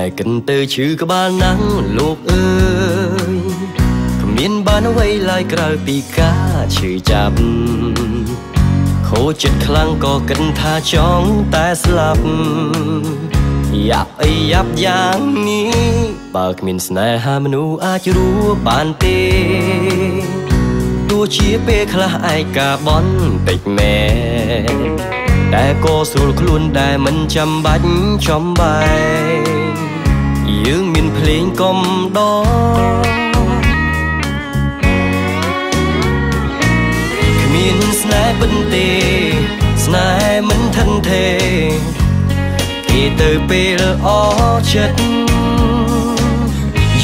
នេហ៍កិនទៅឈឺក្បាលណាំងលោកអើយគ្មានបានអ្វីឡើយក្រៅពីការឈឺចាប់ខូចចិត្តខ្លាំងក៏គិតថាចង់តែស្លាប់យ៉ាប់អីយ៉ាប់យ៉ាងនេះបើគ្មានស្នេហាមនុស្សអាចរស់បានទេទោះជាពេលខ្លះឯកាបន់តិចមែតែក៏ស្រួលខ្លួនដែលមិនចាំបាច់ចំបែ យើងមានភ្លេងកំដគ្មានស្នេហ៍បិនទេ ស្នេហ៍មិនថិនទេគេទៅពេលអចិត្ត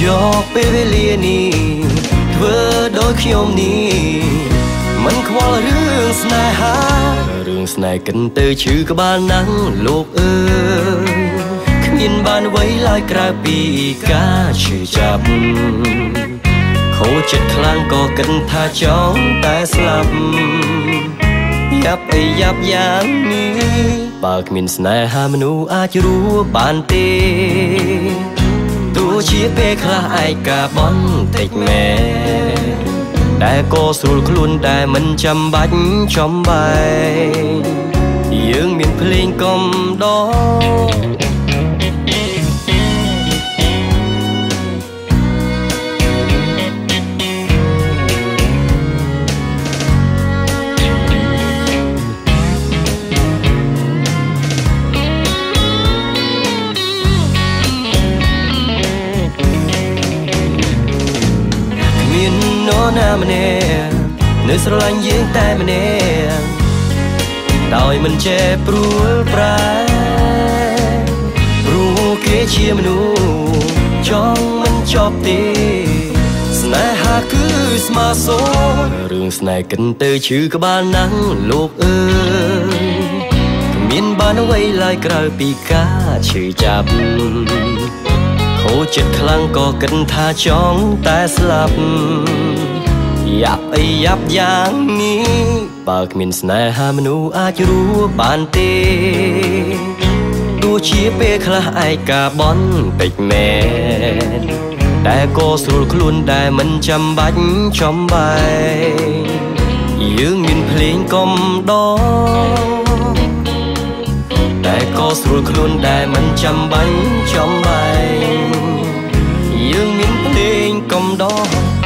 យកពេលវេលានេះធ្វើដោយខ្ញុំនេះមិនខ្វល់រឿងស្នេហារឿងស្នេហ៍កិនទៅឈឺក្បាលណាំងលោកអើយ គ្មានបានអ្វីឡើយក្រៅពីការឈឺចាប់ខូចចិត្តខ្លាំងក៏គិតថាចង់តែស្លាប់យ៉ាប់អីយ៉ាប់យ៉ាងនេះបើគ្មានស្នេហាមនុស្សអាចរស់បានទេទោះជាពេលខ្លះឯកាបន់តិចមែតែក៏ស្រួលខ្លួនតែមិនចាំបាច់ចំបែយើងមានភ្លេងកំដរ ណាម្នាក់នៅស្រឡាញ់យើងតែម្នាក់ដោយមិនចេះព្រួលប្រែព្រោះគេជាមនុស្សចង់មិនចប់ទេស្នេហាគឺស្មាសូរឿងស្នេហ៍កិនទៅឈឺក្បាលណាំងលោកអើយគ្មានបានអ្វីឡើយក្រៅពីការឈឺចាប់ខូចចិត្តខ្លាំងក៏គិតថាចង់តែស្លាប់ យ៉ាប់អីយ៉ាប់យ៉ាងនេះបើគ្មានស្នេហាមនុស្សអាចរស់បានទេទោះជាពេលខ្លះឯកាបន់ពេចមែនតែក៏ស្រួលខ្លួនដែលមិនចាំបាច់ចំបែយើងមានភ្លេងកំដរតែក៏ស្រួលខ្លួនដែលមិនចាំបាច់ចំបែយើងមានភ្លេងកំដរ